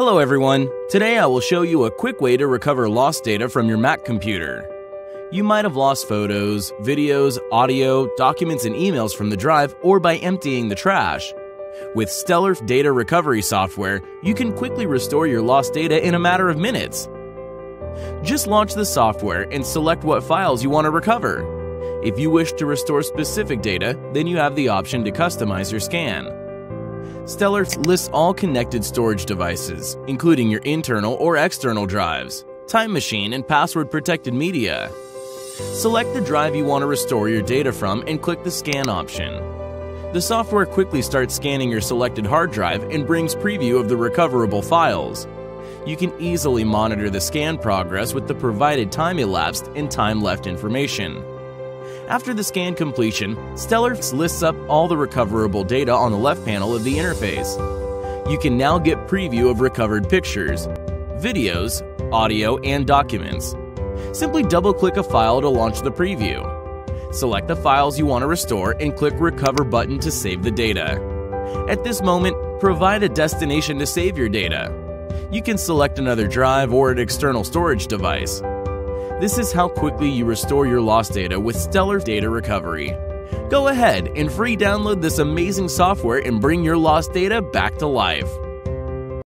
Hello everyone. Today I will show you a quick way to recover lost data from your Mac computer. You might have lost photos, videos, audio, documents, and emails from the drive or by emptying the trash. With Stellar Data Recovery software, you can quickly restore your lost data in a matter of minutes. Just launch the software and select what files you want to recover. If you wish to restore specific data, then you have the option to customize your scan. Stellar lists all connected storage devices, including your internal or external drives, time machine, and password protected media. Select the drive you want to restore your data from and click the scan option. The software quickly starts scanning your selected hard drive and brings preview of the recoverable files. You can easily monitor the scan progress with the provided time elapsed and time left information. After the scan completion, Stellar lists up all the recoverable data on the left panel of the interface. You can now get preview of recovered pictures, videos, audio, and documents. Simply double-click a file to launch the preview. Select the files you want to restore and click Recover button to save the data. At this moment, provide a destination to save your data. You can select another drive or an external storage device. This is how quickly you restore your lost data with Stellar Data Recovery. Go ahead and free download this amazing software and bring your lost data back to life.